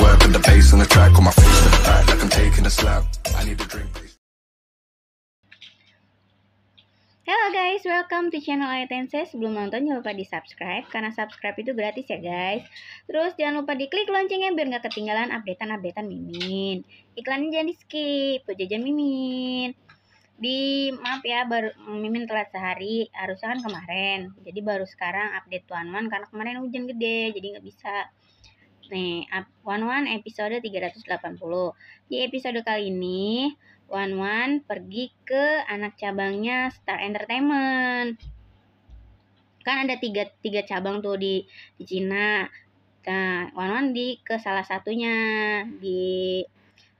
work with the bass on the track, on my face to the like I'm taking a slap. I need a drink. Hello guys, welcome to channel Aitense. Sebelum nonton jangan lupa di subscribe karena subscribe itu gratis ya guys. Terus jangan lupa diklik loncengnya biar nggak ketinggalan updatean-updatean Mimin. Iklannya jangan di skip, tuh jajan Mimin. Di maaf ya baru Mimin telat sehari, harusnya kan kemarin. Jadi baru sekarang update One One karena kemarin hujan gede, jadi nggak bisa. Nih, One One episode 380. Di episode kali ini Wan Wan pergi ke anak cabangnya Star Entertainment. Kan ada tiga, tiga cabang tuh di, di Cina. Nah, Wan Wan di ke salah satunya di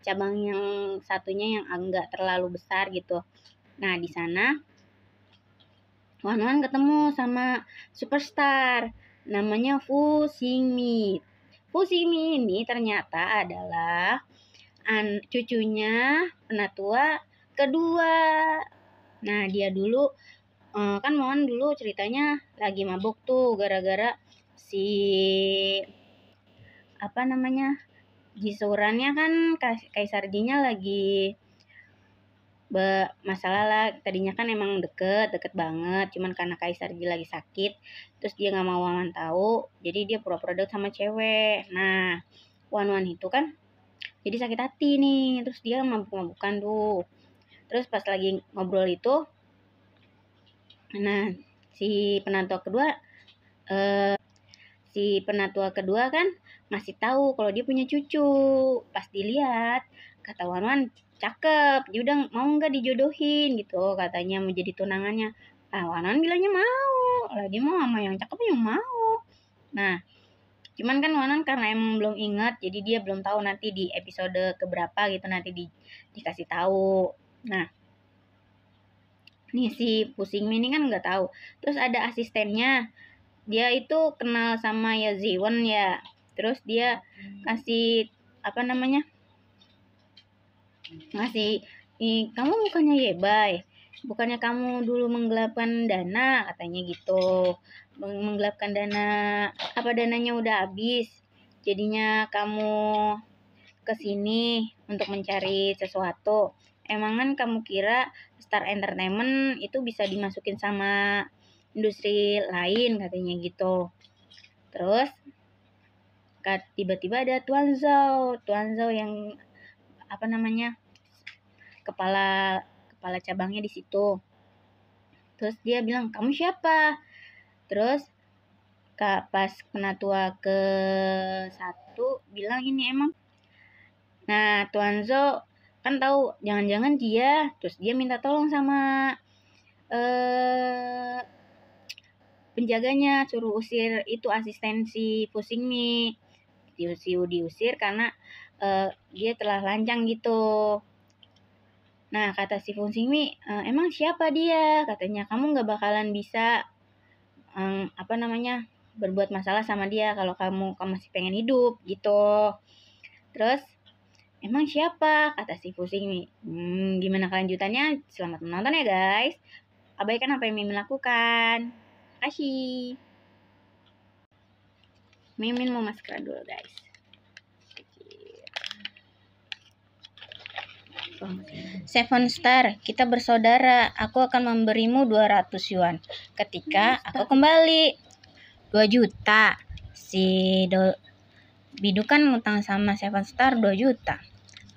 cabang yang satunya yang enggak terlalu besar gitu. Nah, di sana Wan Wan ketemu sama superstar namanya Fu Xingmi. Fu Xingmi ini ternyata adalah an cucunya penatua kedua. Nah, dia dulu uh, kan mohon dulu ceritanya lagi mabuk tuh gara-gara si apa namanya? Jisurannya kan Kaisar Jinya lagi be masalah lah. Tadinya kan emang deket deket banget. Cuman karena Kaisar Ji lagi sakit terus dia nggak mau Wawan tahu jadi dia pura-pura deket sama cewek. Nah Wan Wan itu kan jadi sakit hati nih terus dia mabuk-mabukan tuh. Terus pas lagi ngobrol itu nah si penatua kedua eh, si penatua kedua kan masih tahu kalau dia punya cucu. Pas dilihat kata Wanwan cakep dia udah mau nggak dijodohin gitu katanya mau jadi tunangannya ah Wanwan bilangnya mau lah dia mau sama yang cakep yang mau nah Cuman kan Wanan karena emang belum ingat, jadi dia belum tahu nanti di episode keberapa gitu nanti di, dikasih tahu. Nah, nih si Pusing ini kan nggak tahu. Terus ada asistennya, dia itu kenal sama ya Ziwon ya. Terus dia kasih apa namanya? Ngasih, kamu bukannya Yebay bukannya kamu dulu menggelapkan dana? Katanya gitu. Menggelapkan dana. Apa dananya udah habis? Jadinya kamu ke sini untuk mencari sesuatu. Emang kan kamu kira Star Entertainment itu bisa dimasukin sama industri lain katanya gitu. Terus tiba-tiba ada Tuan Zhao Tuan Zhao yang apa namanya kepala kepala cabangnya di situ. Terus dia bilang kamu siapa? Terus kak pas penatua ke satu bilang ini emang nah Tuan Zo kan tahu jangan-jangan dia terus dia minta tolong sama eh penjaganya suruh usir itu asistensi pusing mi. Diusir diusir karena uh, dia telah lancang gitu Nah, kata si Fungsingmi, e, emang siapa dia? Katanya, kamu nggak bakalan bisa, um, apa namanya, berbuat masalah sama dia kalau kamu, kamu masih pengen hidup, gitu. Terus, emang siapa? Kata si Fungsingmi. Hmm, gimana kelanjutannya? Selamat menonton ya, guys. Abaikan apa yang Mimin lakukan. Kasih. Mimin mau masker dulu, guys. Seven Star, kita bersaudara. Aku akan memberimu 200 yuan ketika aku kembali. 2 juta. Si Do Bidu kan ngutang sama Seven Star 2 juta.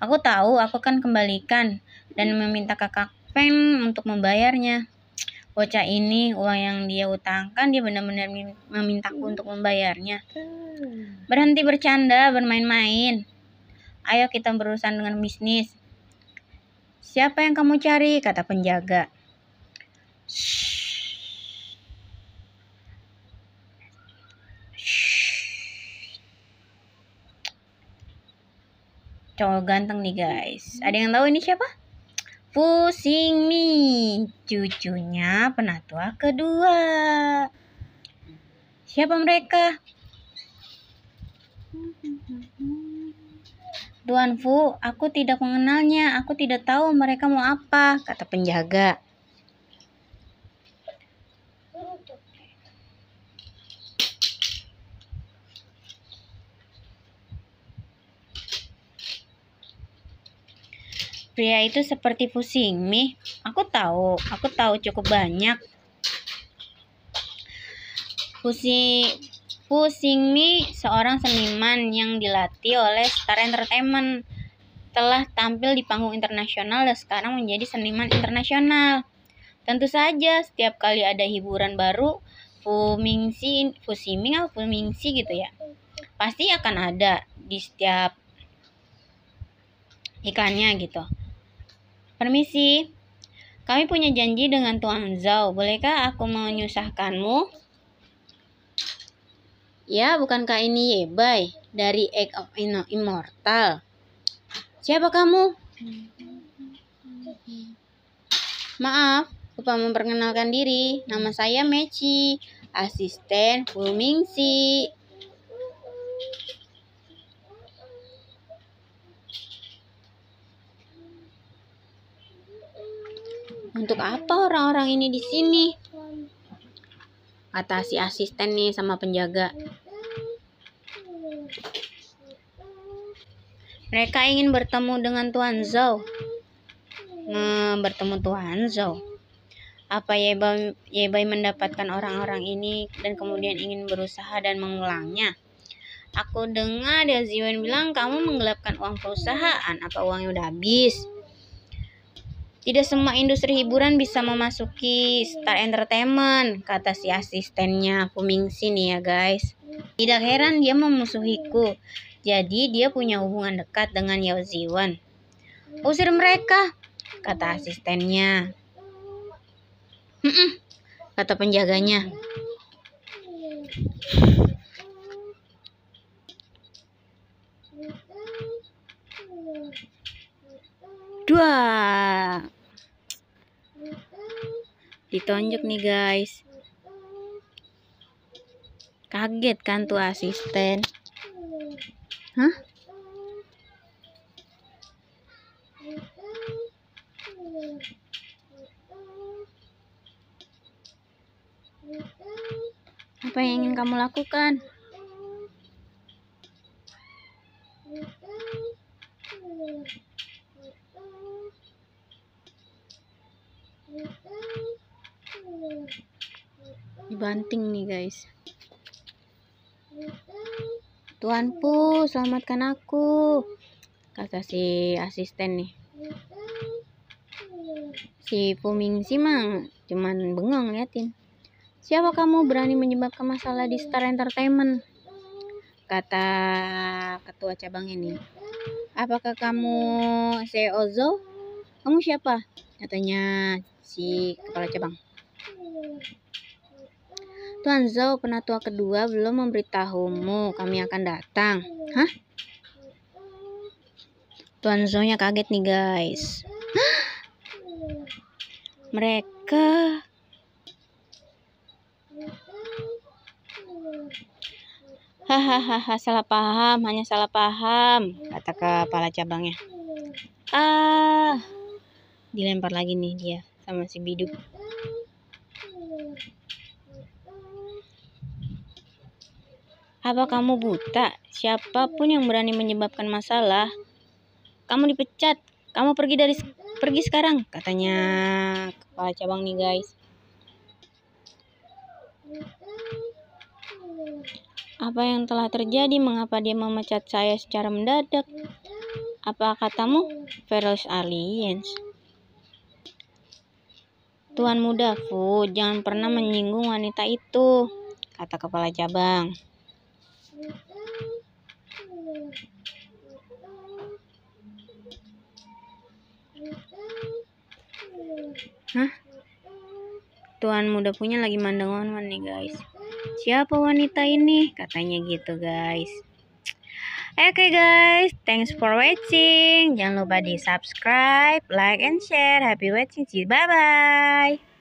Aku tahu aku akan kembalikan dan meminta kakak Pen untuk membayarnya. Bocah ini uang yang dia utangkan dia benar-benar memintaku untuk membayarnya. Berhenti bercanda, bermain-main. Ayo kita berurusan dengan bisnis. Siapa yang kamu cari? kata penjaga. Cowok ganteng nih guys. Ada yang tahu ini siapa? Pusing Mi, cucunya penatua kedua. Siapa mereka? Tuan Fu, aku tidak mengenalnya. Aku tidak tahu mereka mau apa, kata penjaga. Pria itu seperti pusing, Mi. Aku tahu, aku tahu cukup banyak. Pusing, Pusing mie seorang seniman yang dilatih oleh Star Entertainment telah tampil di panggung internasional dan sekarang menjadi seniman internasional. Tentu saja setiap kali ada hiburan baru, Fumingsi, Fusiming atau Fumingsi gitu ya. Pasti akan ada di setiap iklannya gitu. Permisi, kami punya janji dengan Tuan Zhao. Bolehkah aku menyusahkanmu? Ya, bukankah ini Yebai dari Egg of Immortal? Siapa kamu? Maaf, lupa memperkenalkan diri. Nama saya Meci, asisten Fulmingsi. Untuk apa orang-orang ini di sini? Kata si asisten nih sama penjaga. Mereka ingin bertemu dengan Tuan Zhou. Nah, bertemu Tuan Zhou. Apa Yebai, Yebai mendapatkan orang-orang ini dan kemudian ingin berusaha dan mengulangnya? Aku dengar dia Ziwan bilang kamu menggelapkan uang perusahaan. Apa uangnya udah habis? Tidak semua industri hiburan bisa memasuki Star Entertainment, kata si asistennya Fumingsi nih ya guys. Tidak heran dia memusuhiku, jadi dia punya hubungan dekat dengan Yao Ziwan. Usir mereka, kata asistennya. Hmm, kata penjaganya. Dua ditonjok nih guys kaget kan tuh asisten apa yang ingin kamu lakukan? Dibanting nih guys Tuanku, selamatkan aku. Kata si asisten nih. Si Pumingsi mah cuman bengong liatin. Siapa kamu berani menyebabkan masalah di Star Entertainment? Kata ketua cabang ini. Apakah kamu CEO Zo? Kamu siapa? Katanya si kepala cabang. Tuan Zhao, penatua kedua, belum memberitahumu kami akan datang. Hah? Tuan Zhao-nya kaget nih, guys. Mereka Hahaha, salah paham, hanya salah paham, kata kepala cabangnya. Ah, dilempar lagi nih dia sama si biduk. Apa kamu buta? Siapa pun yang berani menyebabkan masalah, kamu dipecat. Kamu pergi dari pergi sekarang, katanya kepala cabang nih, guys. Apa yang telah terjadi? Mengapa dia memecat saya secara mendadak? Apa katamu? Feroz Aliens. Tuan muda Fu, jangan pernah menyinggung wanita itu, kata kepala cabang. Hah? Tuan muda punya lagi mandang wan nih guys. Siapa wanita ini? Katanya gitu guys. Oke okay guys, thanks for watching. Jangan lupa di subscribe, like, and share. Happy watching. Bye bye.